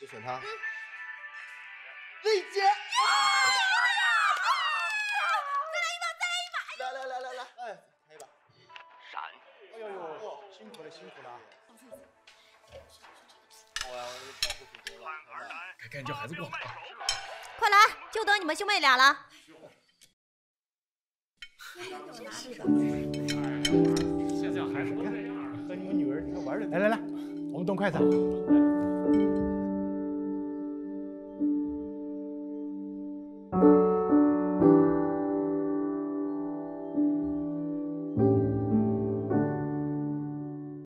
就选他。来来来来来，闪！哎呦呦，辛苦了辛苦了。好，快来，就等你们兄妹俩了。现在还是和你们女儿，你看玩的。来来来，我们动筷子。